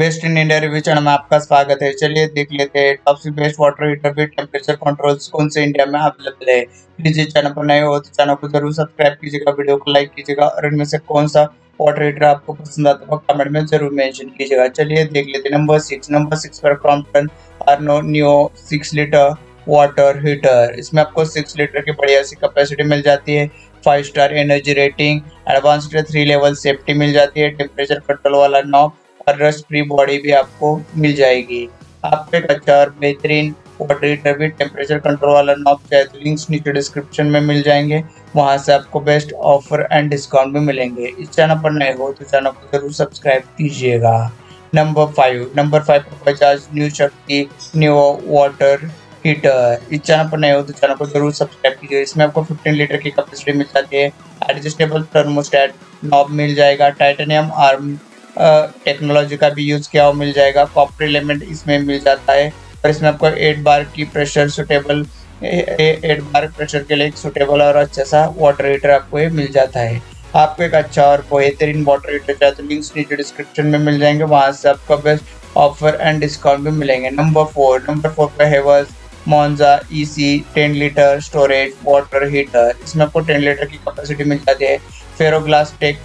Best in India review channel में आपका स्वागत है। चलिए देख लेते हैं टॉप से best water heater with temperature controls कौन से इंडिया में अवेलेबल है? प्लीज़ इस चैनल पर नए हो तो चैनल को ज़रूर सब्सक्राइब कीजिएगा वीडियो को लाइक कीजिएगा और इनमें से कौन सा वाटर हीटर आपको पसंद आता है कमेंट में ज़रूर मेंशन कीजिएगा। चलिए देख लेते हैं नंबर सिक्स नंबर सिक्स पर Crompton Arno new six litre water heater इसमें आपको सिक्स लीटर की बढ़िया सी कैपेसिटी मिल जाती है five star energy rating advanced three level safety मिल जाती है टेम्परेचर कंट्रोल वाला नॉब और रस्ट फ्री बॉडी भी आपको मिल जाएगी। आपको एक अच्छा और बेहतरीन वाटर हीटर भी टेम्परेचर कंट्रोल वाला नॉब चाहे तो लिंक्स नीचे डिस्क्रिप्शन में मिल जाएँगे। वहाँ से आपको बेस्ट ऑफ़र एंड डिस्काउंट भी मिलेंगे। इस चैनल पर नए हो तो चैनल को ज़रूर सब्सक्राइब कीजिएगा। नंबर फाइव नंबर फाइव पर Bajaj new Shakti new water heater इस चैनल पर नए हो तो चैनल को ज़रूर सब्सक्राइब कीजिए इसमें आपको 15 लीटर की कैपेसिटी मिल जाती है। एडजस्टेबल थर्मोस्टेट नॉब मिल जाएगा। टाइटेनियम आर्म टेक्नोलॉजी का भी यूज़ किया हुआ मिल जाएगा। कॉपर एलिमेंट इसमें मिल जाता है। और इसमें आपको एट बार की pressure suitable eight bar pressure के लिए एक सुटेबल और अच्छा सा वाटर हीटर आपको ये मिल जाता है। आपको एक अच्छा और बेहतरीन वाटर हीटर चाहिए तो लिंक्स नीचे डिस्क्रिप्शन में मिल जाएँगे। वहाँ से आपको बेस्ट ऑफ़र एंड डिस्काउंट भी मिलेंगे। नंबर फोर नंबर फोर पे Havells Monza E C ten litre storage water heater इसमें आपको टेन लीटर की कैपेसिटी मिल जाती है। Ferro glass tech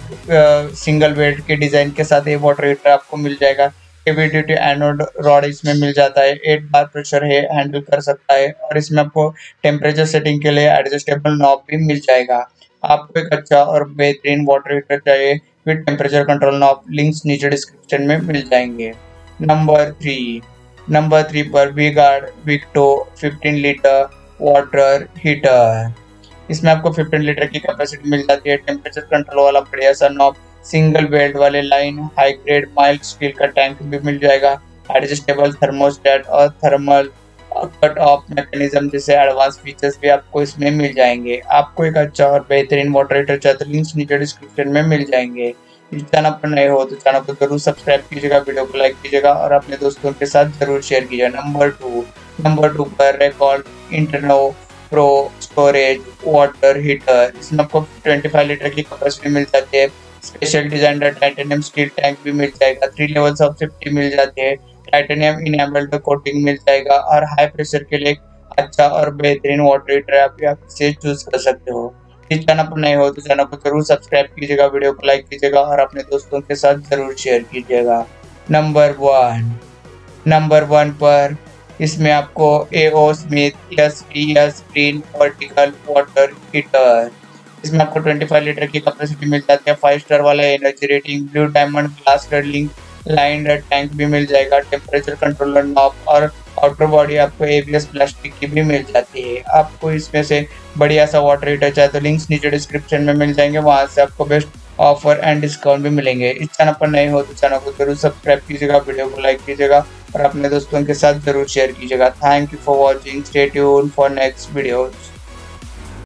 single bed के डिज़ाइन के साथ ये वाटर हीटर आपको मिल जाएगा। हेवी ड्यूटी एनोड रॉड इसमें मिल जाता है। एट बार प्रेशर है हैंडल कर सकता है और इसमें आपको टेम्परेचर सेटिंग के लिए एडजस्टेबल नॉब भी मिल जाएगा। आपको एक अच्छा और बेहतरीन वाटर हीटर चाहिए। With temperature control knob links नीचे डिस्क्रिप्शन में मिल जाएँगे। नंबर थ्री नंबर थ्री पर V guard Victo 15 litre water heater इसमें आपको 15 लीटर की कैपेसिटी मिल जाती है। टेम्परेचर कंट्रोल वाला बढ़िया सा नॉब सिंगल बेल्ट वाले line high grade mild steel का टैंक भी मिल जाएगा। एडजस्टेबल थर्मोस्टेट और थर्मल कट ऑफ़ मैकेनिज्म जैसे एडवांस फीचर्स भी आपको इसमें मिल जाएँगे। आपको एक अच्छा और बेहतरीन वाटर हीटर चाहिए तो लिंक्स नीचे डिस्क्रिप्शन में मिल जाएँगे। इस चैनल पर नए हो तो चैनल को ज़रूर सब्सक्राइब कीजिएगा, वीडियो को लाइक कीजिएगा और अपने दोस्तों के साथ ज़रूर शेयर कीजिएगा। नंबर टू नंबर टू पर Racold Interno Pro storage water heater इसमें आपको 25 लीटर की कैपेसिटी मिल जाती है। Special design titanium steel tank भी मिल जाएगा। थ्री लेवल्स ऑफ़ सेफ्टी मिल जाती है। टाइटेनियम इनेबल्ड कोटिंग मिल जाएगा और हाई प्रेशर के लिए अच्छा और बेहतरीन वाटर हीटर आप यहाँ से चूज़ कर सकते हो। इस चैनल पर नए हो तो चैनल को ज़रूर सब्सक्राइब कीजिएगा वीडियो को लाइक कीजिएगा और अपने दोस्तों के साथ ज़रूर शेयर कीजिएगा। नंबर वन नंबर वन पर इसमें आपको A O Smith S T S green vertical water heater इसमें आपको 25 लीटर की कैपेसिटी मिल जाती है। फाइव स्टार वाला energy rating blue diamond glass रेडलिंग line tank भी मिल जाएगा। टेम्परेचर कंट्रोलर नॉब और आउटर बॉडी आपको एबीएस प्लास्टिक की भी मिल जाती है। आपको इसमें से बढ़िया सा वाटर हीटर चाहिए तो लिंक्स नीचे डिस्क्रिप्शन में मिल जाएँगे। वहाँ से आपको बेस्ट ऑफ़र एंड डिस्काउंट भी मिलेंगे। इस चैनल पर नए हो तो चैनल को ज़रूर सब्सक्राइब कीजिएगा वीडियो को लाइक कीजिएगा। और अपने दोस्तों के साथ ज़रूर शेयर कीजिएगा। Thank you for watching stay tune for next videos